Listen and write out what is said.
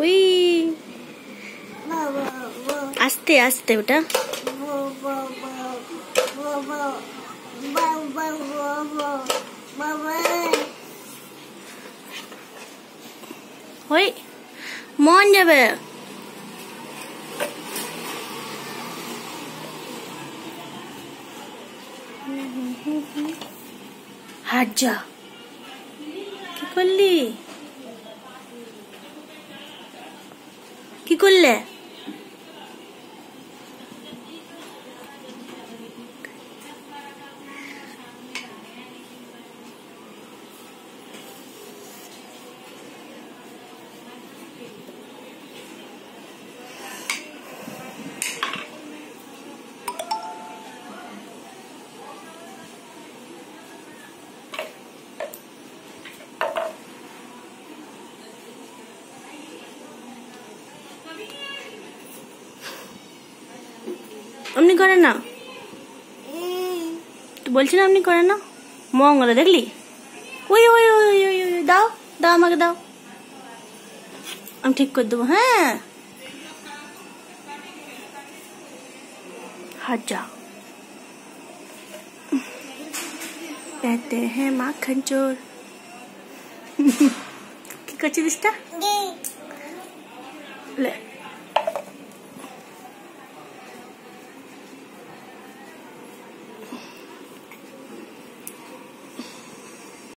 ওই আস্তে আস্তে ওটা। ওই মন যাবে। হাট যা। কি করলি? কি করলে? আপনি করেন না তুই বলছি না আপনি করেন না মঙ্গলে দেখলি ওই ওই ওই ওই ওই দাও দাও আমাকে দাও আমি ঠিক করে দেবো হ্যাঁ হাত যা कहते हैं माखन चोर কি করছিস তা লে